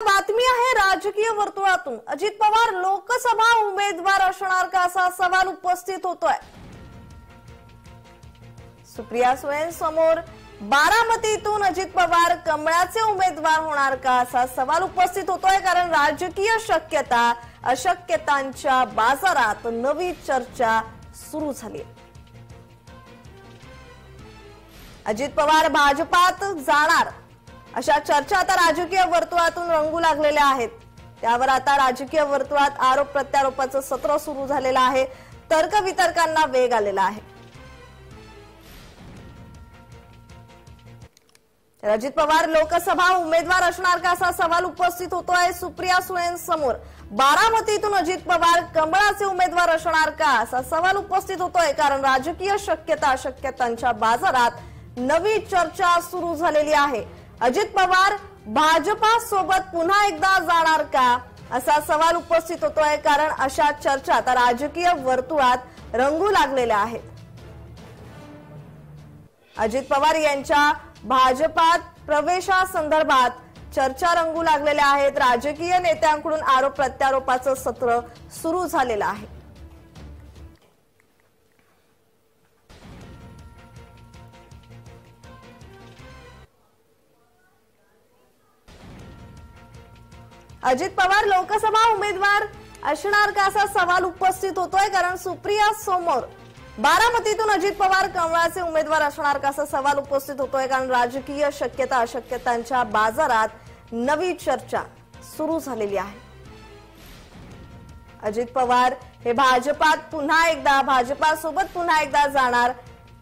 बातमी आहे राजकीय वर्तुळातून. अजित पवार लोकसभा उमेदवार असणार का असा सवाल उपस्थित होतोय. सुप्रिया सुळे समोर बारामतीतून अजित पवार कमळाचे उमेदवार होणार का असा सवाल उपस्थित होतोय कारण राजकीय शक्यता अशक्यतांच्या बाजारात नवी चर्चा सुरू झाली. अजित पवार भाजपात जाणार. अशा चर्चा आता राजकीय वर्तुळातून रंगू लागलेल्या आहेत. त्यावर आता राजकीय वर्तुळात आरोप प्रत्यारोपाचं सत्र सुरू झालेलं आहे. तर्कवितर्कांना वेग आलेला आहे. अजित पवार लोकसभा उमेदवार असणार का असा सवाल उपस्थित होतोय सुप्रिया सुळेंसमोर बारामतीतून अजित पवार कमळाचे उमेदवार असणार का असा सवाल उपस्थित होतोय कारण राजकीय शक्यता अशक्यतांच्या बाजारात नवी चर्चा सुरू झालेली आहे. अजित पवार भाजपा सोबत पुन्हा एकदा जाणार का? असा सवाल उपस्थित होतोय कारण अशा चर्चा आता राजकीय वर्तुळात रंगू लागलेल्या आहेत. अजित पवार यांच्या भाजपात प्रवेशासंदर्भात चर्चा रंगू लागलेल्या आहेत. राजकीय नेत्यांकडून आरोप प्रत्यारोपाचं सत्र सुरू झालेलं आहे. अजित पवार लोकसभा उमेदवार. असणार का असा सवाल उपस्थित होतोय? कारण सुप्रिया समोर. बारामतीतून अजित पवार कमळाचे उमेदवार असणार का असा सवाल उपस्थित होतोय? कारण राजकीय शक्यता अशक्यतांच्या बाजारात नवी चर्चा सुरू झालेली आहे. अजित पवार हे भाजपात पुन्हा एकदा भाजपासोबत पुन्हा एकदा जाणार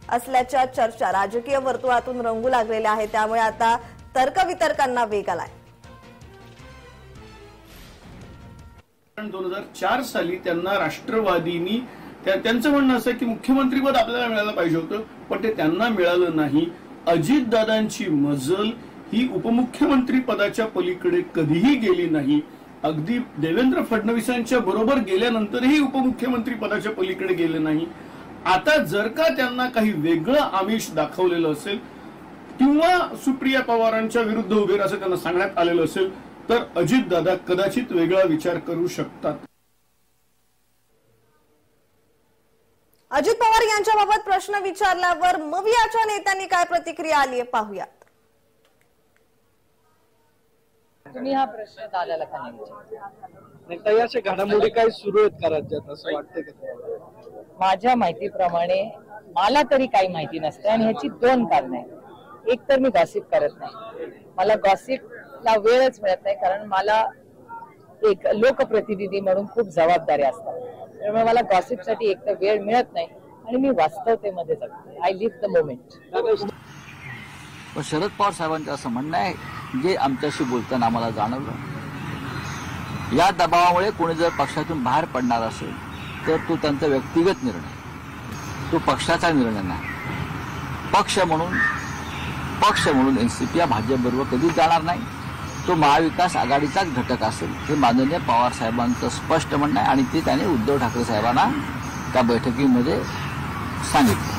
असल्याच्या चर्चा. राजकीय वर्तुळातून रंगू लागलेल्या आहेत त्यामुळे आता तर्कवितर्कांना वेग आलाय. दोन हजार चार साली त्यांना राष्ट्रवादीनी त्यांचं म्हणणं असं की मुख्यमंत्रीपद आपल्याला मिळायला पाहिजे होतं पण ते त्यांना मिळालं नाही. अजितदादांची मजल ही उपमुख्यमंत्री पदाच्या पलीकडे कधीही गेली नाही. अगदी देवेंद्र फडणवीसांच्या बरोबर गेल्यानंतरही उपमुख्यमंत्री पदाच्या पलीकडे गेले नाही. आता जर का त्यांना काही वेगळं आमिष दाखवलेलं असेल किंवा सुप्रिया पवारांच्या विरुद्ध उभे असं त्यांना सांगण्यात आलेलं असेल तर अजितदादा कदाचित वेगळा विचार करू शकतात. अजित पवार यांच्याबाबत प्रश्न विचारल्यावर मवियाच्या नेत्यांनी काय प्रतिक्रिया आली आहे पाहूयात. तुम्ही हा प्रश्न दादाला का नाही विचारला? नाही काही अशा घडामोडी काही सुरू आहेत का राज्यात? असं वाटतंय का तुम्हाला? माझ्या माहितीप्रमाणे मला तरी काही माहिती नसते आणि ह्याची दोन कारण आहेत. एक तर मी गॉसिप करत नाही. मला ला वेळच मिळत नाही कारण मला एक लोकप्रतिनिधी म्हणून खूप जबाबदाऱ्या असतात. त्यामुळे मला गॉसिपसाठी एक तर वेळ मिळत नाही आणि मी वास्तवतेमध्ये जगते. I live the moment Sharad Pawar साहेबांचं असं म्हणणं आहे जे आमच्याशी बोलताना आम्हाला जाणवलं. या दबावामुळे कोणी जर पक्षातून बाहेर पडणार असेल तर तो त्यांचा व्यक्तिगत निर्णय. तो पक्षाचा निर्णय नाही. पक्ष म्हणून पक्ष म्हणून एनसीपी या भाजपबरोबर कधीच जाणार नाही. तो महाविकास आघाडीचाच घटक असेल. हे माननीय पवार साहेबांचं स्पष्ट म्हणणं आहे आणि ते त्याने उद्धव ठाकरे साहेबांना त्या बैठकीमध्ये सांगितलं.